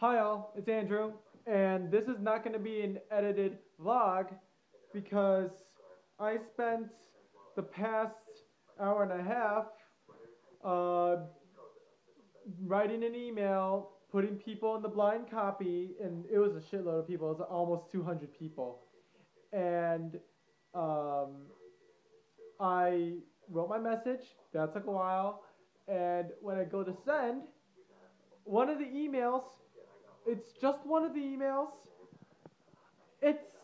Hi all, it's Andrew, and this is not going to be an edited vlog because I spent the past hour and a half uh, writing an email, putting people in the blind copy, and it was a shitload of people. It was almost 200 people, and um, I wrote my message. That took a while, and when I go to send, one of the emails, it's just one of the emails. It's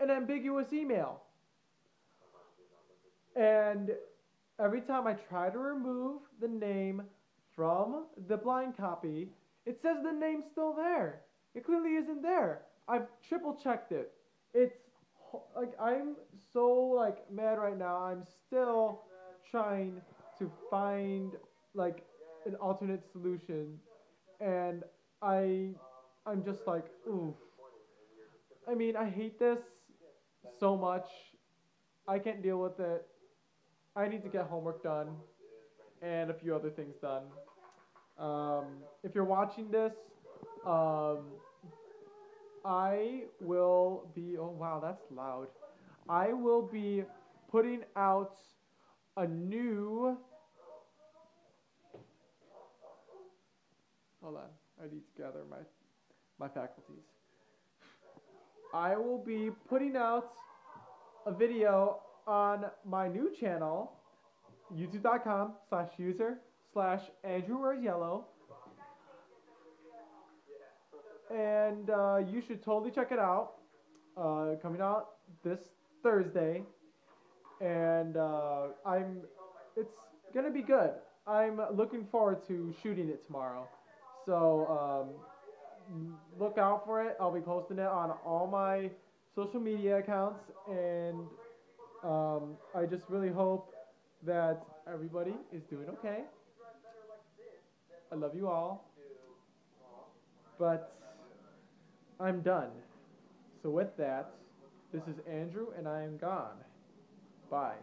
an ambiguous email. And every time I try to remove the name from the blind copy, it says the name's still there. It clearly isn't there. I've triple checked it. It's like I'm so like mad right now. I'm still trying to find like an alternate solution and I I'm just like oof. I mean, I hate this so much. I can't deal with it. I need to get homework done and a few other things done. Um, if you're watching this, um, I will be. Oh wow, that's loud. I will be putting out a new. Hold on, I need to gather my my faculties. I will be putting out a video on my new channel, youtube.com slash user slash Andrew wears yellow. And uh, you should totally check it out. Uh, coming out this Thursday. And uh, I'm, it's gonna be good. I'm looking forward to shooting it tomorrow. So um, look out for it. I'll be posting it on all my social media accounts and um, I just really hope that everybody is doing okay. I love you all. But I'm done. So with that, this is Andrew and I am gone. Bye.